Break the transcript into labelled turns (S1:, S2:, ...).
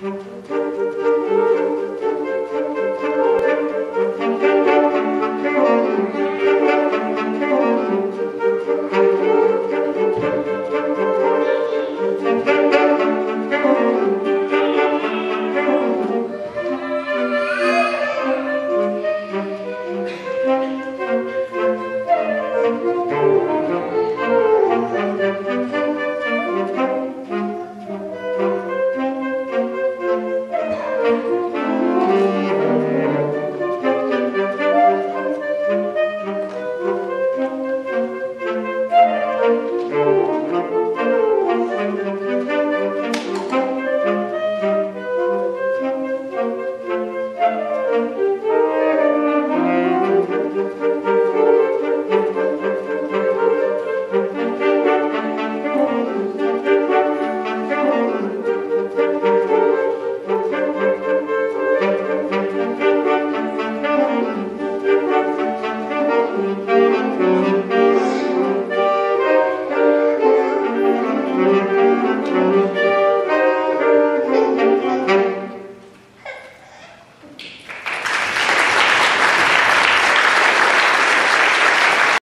S1: Música